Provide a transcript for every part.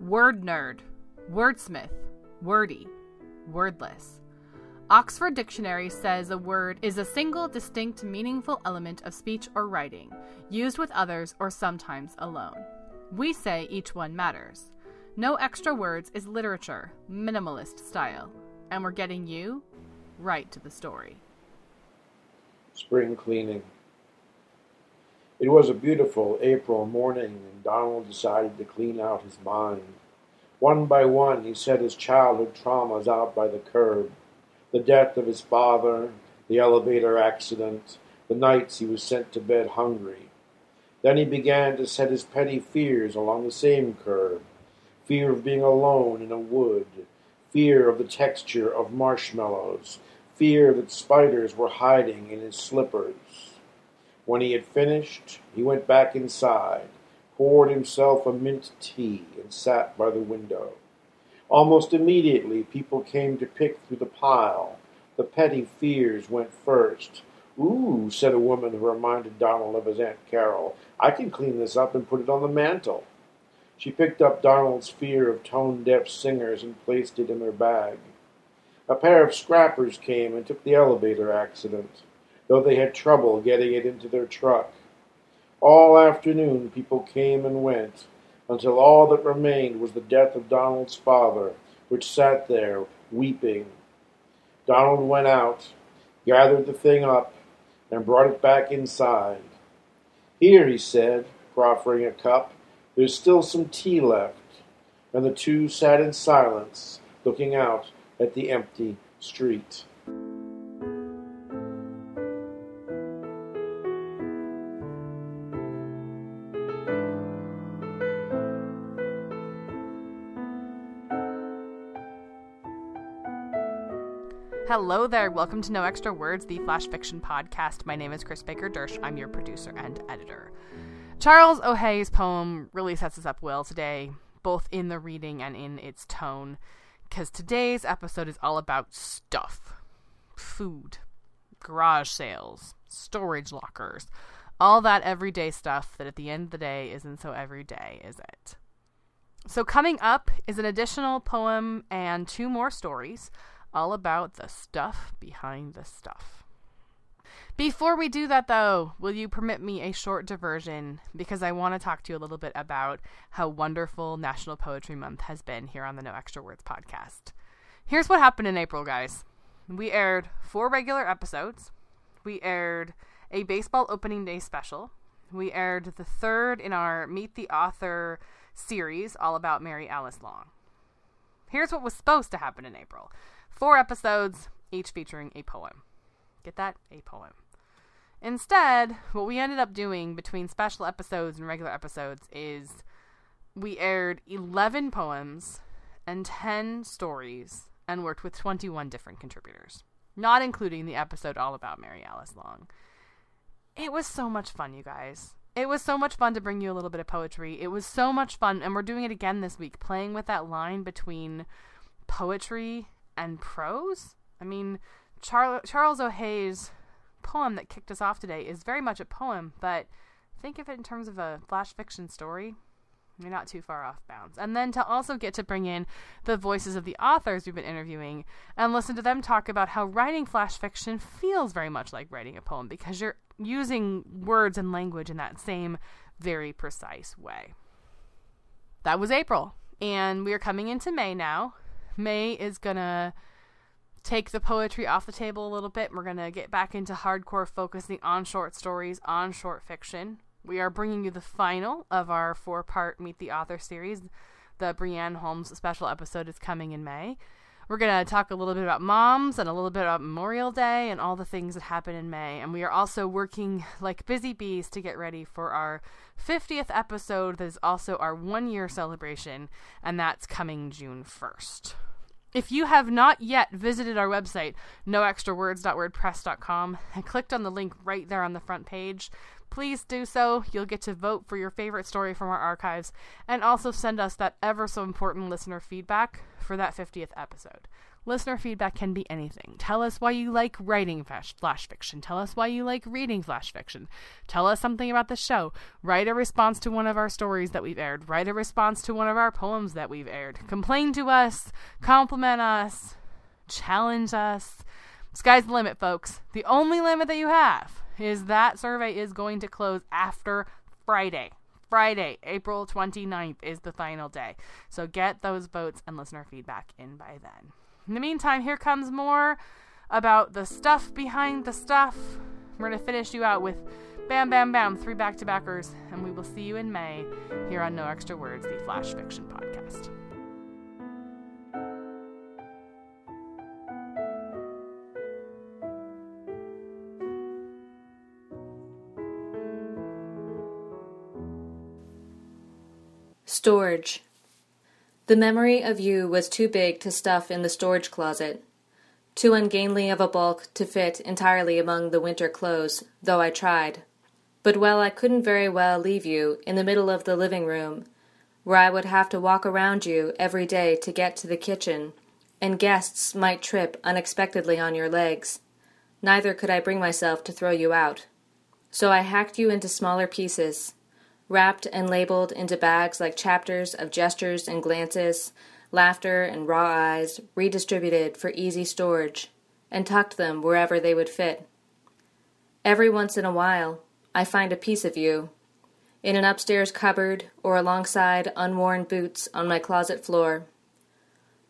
word nerd, wordsmith, wordy, wordless. Oxford Dictionary says a word is a single, distinct, meaningful element of speech or writing, used with others or sometimes alone. We say each one matters. No extra words is literature, minimalist style, and we're getting you right to the story. Spring cleaning. It was a beautiful April morning, and Donald decided to clean out his mind. One by one, he set his childhood traumas out by the curb the death of his father, the elevator accident, the nights he was sent to bed hungry. Then he began to set his petty fears along the same curb fear of being alone in a wood, fear of the texture of marshmallows, fear that spiders were hiding in his slippers. When he had finished, he went back inside, poured himself a mint tea, and sat by the window. Almost immediately, people came to pick through the pile. The petty fears went first. Ooh, said a woman who reminded Donald of his Aunt Carol. I can clean this up and put it on the mantel. She picked up Donald's fear of tone deaf singers and placed it in her bag. A pair of scrappers came and took the elevator accident, though they had trouble getting it into their truck. All afternoon people came and went, until all that remained was the death of Donald's father, which sat there weeping. Donald went out, gathered the thing up, and brought it back inside. Here, he said, proffering a cup, there's still some tea left. And the two sat in silence, looking out at the empty street. Hello there. Welcome to No Extra Words, the Flash Fiction Podcast. My name is Chris Baker Dersch. I'm your producer and editor. Charles O'Hay's poem really sets us up well today, both in the reading and in its tone, because today's episode is all about stuff food, garage sales, storage lockers, all that everyday stuff that at the end of the day isn't so everyday, is it? So, coming up is an additional poem and two more stories all about the stuff behind the stuff. Before we do that, though, will you permit me a short diversion? Because I want to talk to you a little bit about how wonderful National Poetry Month has been here on the No Extra Words podcast. Here's what happened in April, guys. We aired four regular episodes. We aired a baseball opening day special. We aired the third in our Meet the Author series, all about Mary Alice Long. Here's what was supposed to happen in April Four episodes, each featuring a poem. Get that? A poem. Instead, what we ended up doing between special episodes and regular episodes is we aired 11 poems and 10 stories and worked with 21 different contributors, not including the episode all about Mary Alice Long. It was so much fun, you guys. It was so much fun to bring you a little bit of poetry. It was so much fun, and we're doing it again this week, playing with that line between poetry and prose. I mean, Char- Charles O'Hay's poem that kicked us off today is very much a poem, but think of it in terms of a flash fiction story. You're not too far off bounds. And then to also get to bring in the voices of the authors we've been interviewing and listen to them talk about how writing flash fiction feels very much like writing a poem because you're using words and language in that same very precise way. That was April. And we are coming into May now. May is gonna take the poetry off the table a little bit. We're gonna get back into hardcore focusing on short stories, on short fiction. We are bringing you the final of our four part Meet the Author series. The Brianne Holmes special episode is coming in May. We're going to talk a little bit about moms and a little bit about Memorial Day and all the things that happen in May. And we are also working like busy bees to get ready for our 50th episode that is also our one year celebration, and that's coming June 1st. If you have not yet visited our website, noextrawords.wordpress.com, and clicked on the link right there on the front page, please do so. You'll get to vote for your favorite story from our archives and also send us that ever so important listener feedback for that 50th episode. Listener feedback can be anything. Tell us why you like writing flash, fiction. Tell us why you like reading flash fiction. Tell us something about the show. Write a response to one of our stories that we've aired. Write a response to one of our poems that we've aired. Complain to us. Compliment us. Challenge us. Sky's the limit, folks. The only limit that you have is that survey is going to close after Friday. Friday, April 29th is the final day. So get those votes and listener feedback in by then. In the meantime, here comes more about the stuff behind the stuff. We're going to finish you out with Bam Bam Bam, three back to backers, and we will see you in May here on No Extra Words, the Flash Fiction Podcast. Storage. The memory of you was too big to stuff in the storage closet, too ungainly of a bulk to fit entirely among the winter clothes, though I tried. But well, I couldn't very well leave you in the middle of the living room, where I would have to walk around you every day to get to the kitchen, and guests might trip unexpectedly on your legs. Neither could I bring myself to throw you out. So I hacked you into smaller pieces wrapped and labeled into bags like chapters of gestures and glances, laughter and raw eyes, redistributed for easy storage, and tucked them wherever they would fit. Every once in a while, I find a piece of you in an upstairs cupboard or alongside unworn boots on my closet floor.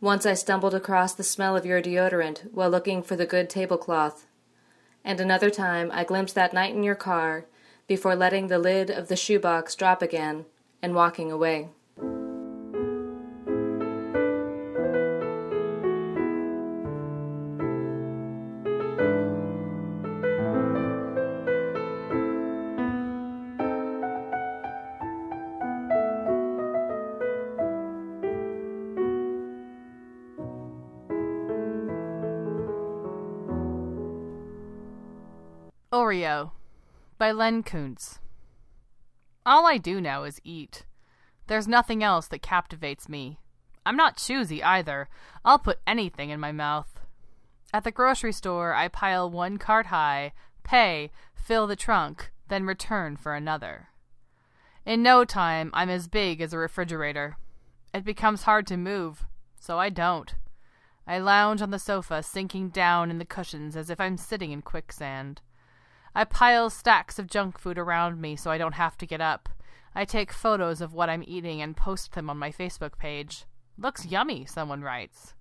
Once I stumbled across the smell of your deodorant while looking for the good tablecloth, and another time I glimpsed that night in your car before letting the lid of the shoebox drop again and walking away. By Len Kuntz. All I do now is eat. There's nothing else that captivates me. I'm not choosy either. I'll put anything in my mouth. At the grocery store, I pile one cart high, pay, fill the trunk, then return for another. In no time, I'm as big as a refrigerator. It becomes hard to move, so I don't. I lounge on the sofa, sinking down in the cushions as if I'm sitting in quicksand. I pile stacks of junk food around me so I don't have to get up. I take photos of what I'm eating and post them on my Facebook page. Looks yummy, someone writes.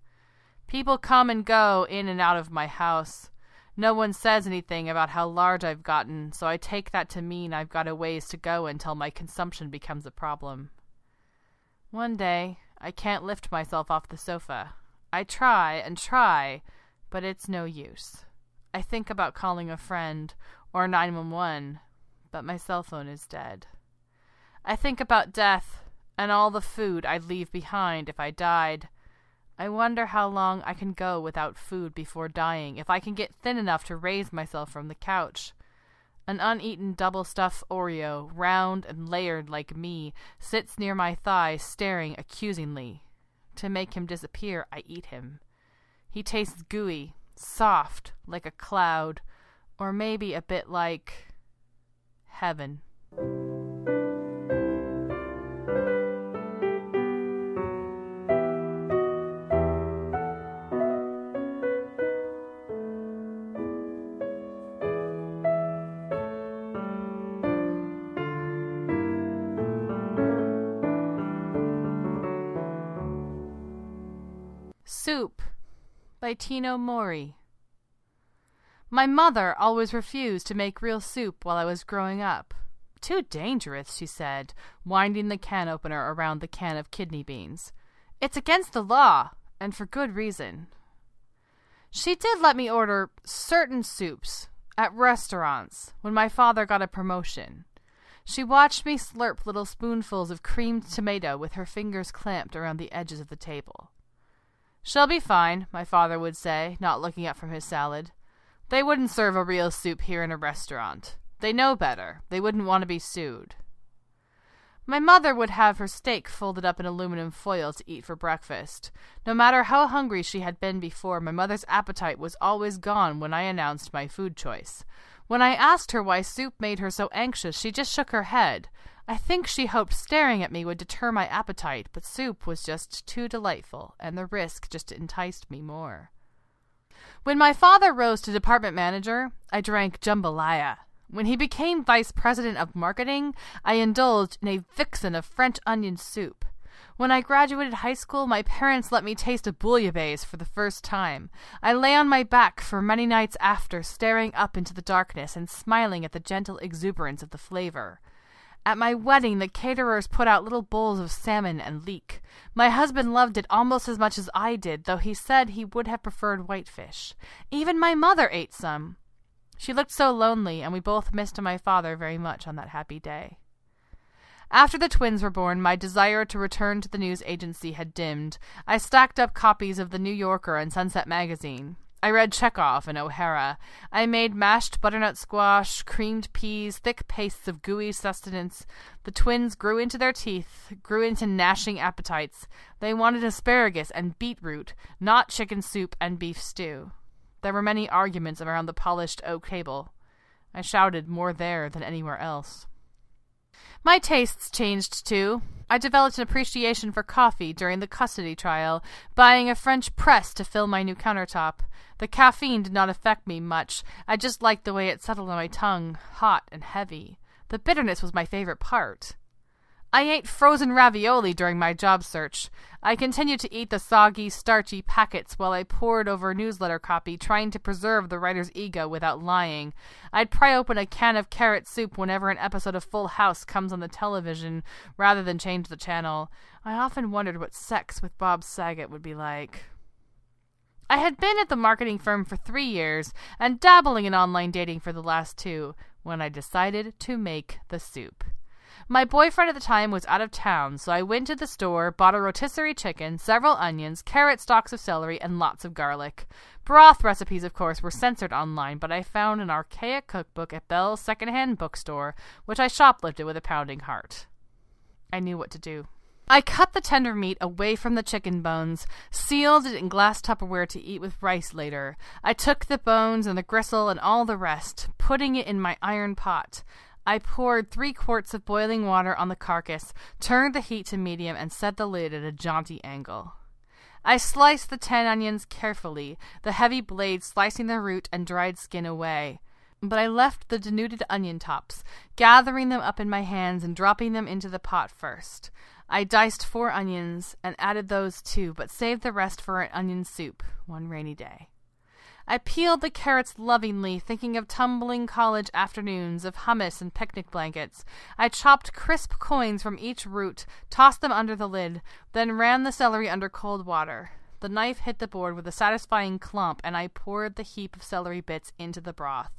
People come and go in and out of my house. No one says anything about how large I've gotten, so I take that to mean I've got a ways to go until my consumption becomes a problem. One day, I can't lift myself off the sofa. I try and try, but it's no use. I think about calling a friend or 911, but my cell phone is dead. I think about death and all the food I'd leave behind if I died. I wonder how long I can go without food before dying, if I can get thin enough to raise myself from the couch. An uneaten double stuffed Oreo, round and layered like me, sits near my thigh, staring accusingly. To make him disappear, I eat him. He tastes gooey, soft, like a cloud, or maybe a bit like heaven. Soup by Tino Mori. My mother always refused to make real soup while I was growing up. Too dangerous, she said, winding the can opener around the can of kidney beans. It's against the law, and for good reason. She did let me order certain soups at restaurants when my father got a promotion. She watched me slurp little spoonfuls of creamed tomato with her fingers clamped around the edges of the table. She'll be fine, my father would say, not looking up from his salad. They wouldn't serve a real soup here in a restaurant. They know better. They wouldn't want to be sued. My mother would have her steak folded up in aluminum foil to eat for breakfast. No matter how hungry she had been before, my mother's appetite was always gone when I announced my food choice. When I asked her why soup made her so anxious, she just shook her head. I think she hoped staring at me would deter my appetite, but soup was just too delightful, and the risk just enticed me more. When my father rose to department manager, I drank jambalaya. When he became vice president of marketing, I indulged in a vixen of French onion soup. When I graduated high school, my parents let me taste a bouillabaisse for the first time. I lay on my back for many nights after, staring up into the darkness and smiling at the gentle exuberance of the flavor. At my wedding, the caterers put out little bowls of salmon and leek. My husband loved it almost as much as I did, though he said he would have preferred whitefish. Even my mother ate some. She looked so lonely, and we both missed my father very much on that happy day. After the twins were born, my desire to return to the news agency had dimmed. I stacked up copies of The New Yorker and Sunset Magazine. I read Chekhov and O'Hara. I made mashed butternut squash, creamed peas, thick pastes of gooey sustenance. The twins grew into their teeth, grew into gnashing appetites. They wanted asparagus and beetroot, not chicken soup and beef stew. There were many arguments around the polished oak table. I shouted more there than anywhere else. My tastes changed too. I developed an appreciation for coffee during the custody trial, buying a French press to fill my new countertop. The caffeine did not affect me much. I just liked the way it settled on my tongue, hot and heavy. The bitterness was my favorite part. I ate frozen ravioli during my job search. I continued to eat the soggy, starchy packets while I pored over newsletter copy, trying to preserve the writer's ego without lying. I'd pry open a can of carrot soup whenever an episode of Full House comes on the television, rather than change the channel. I often wondered what sex with Bob Saget would be like. I had been at the marketing firm for three years and dabbling in online dating for the last two when I decided to make the soup. My boyfriend at the time was out of town, so I went to the store, bought a rotisserie chicken, several onions, carrot stalks of celery, and lots of garlic. Broth recipes, of course, were censored online, but I found an archaic cookbook at Bell's secondhand bookstore, which I shoplifted with a pounding heart. I knew what to do. I cut the tender meat away from the chicken bones, sealed it in glass Tupperware to eat with rice later. I took the bones and the gristle and all the rest, putting it in my iron pot. I poured three quarts of boiling water on the carcass, turned the heat to medium, and set the lid at a jaunty angle. I sliced the ten onions carefully, the heavy blade slicing the root and dried skin away. But I left the denuded onion tops, gathering them up in my hands and dropping them into the pot first. I diced four onions and added those too, but saved the rest for an onion soup one rainy day. I peeled the carrots lovingly, thinking of tumbling college afternoons, of hummus and picnic blankets. I chopped crisp coins from each root, tossed them under the lid, then ran the celery under cold water. The knife hit the board with a satisfying clump, and I poured the heap of celery bits into the broth.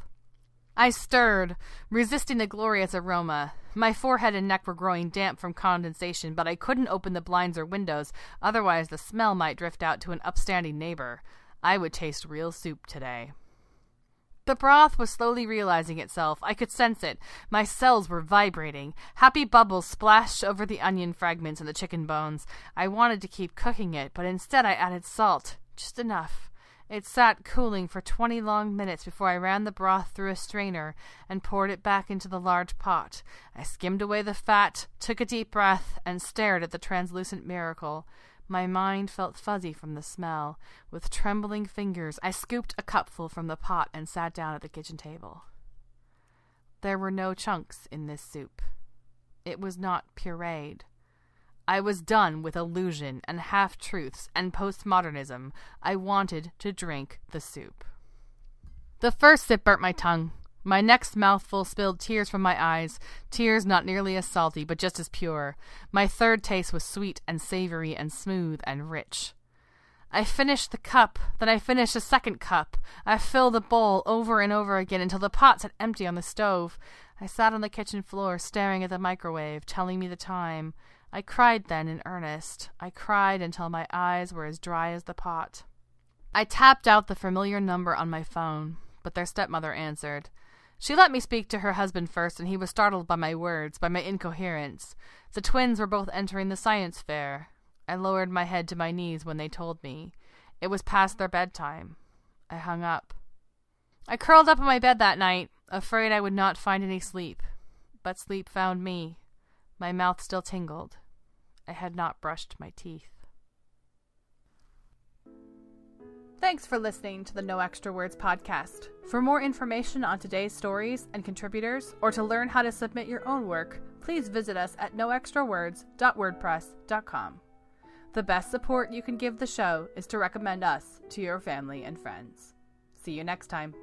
I stirred, resisting the glorious aroma. My forehead and neck were growing damp from condensation, but I couldn't open the blinds or windows, otherwise the smell might drift out to an upstanding neighbor. I would taste real soup today. The broth was slowly realizing itself. I could sense it. My cells were vibrating. Happy bubbles splashed over the onion fragments and the chicken bones. I wanted to keep cooking it, but instead I added salt. Just enough. It sat cooling for twenty long minutes before I ran the broth through a strainer and poured it back into the large pot. I skimmed away the fat, took a deep breath, and stared at the translucent miracle. My mind felt fuzzy from the smell. With trembling fingers, I scooped a cupful from the pot and sat down at the kitchen table. There were no chunks in this soup. It was not pureed. I was done with illusion and half truths and postmodernism. I wanted to drink the soup. The first sip burnt my tongue. My next mouthful spilled tears from my eyes, tears not nearly as salty, but just as pure. My third taste was sweet and savory and smooth and rich. I finished the cup, then I finished a second cup. I filled the bowl over and over again until the pot sat empty on the stove. I sat on the kitchen floor, staring at the microwave, telling me the time. I cried then in earnest. I cried until my eyes were as dry as the pot. I tapped out the familiar number on my phone, but their stepmother answered. She let me speak to her husband first, and he was startled by my words, by my incoherence. The twins were both entering the science fair. I lowered my head to my knees when they told me. It was past their bedtime. I hung up. I curled up in my bed that night, afraid I would not find any sleep. But sleep found me. My mouth still tingled. I had not brushed my teeth. Thanks for listening to the No Extra Words podcast. For more information on today's stories and contributors, or to learn how to submit your own work, please visit us at noextrawords.wordpress.com. The best support you can give the show is to recommend us to your family and friends. See you next time.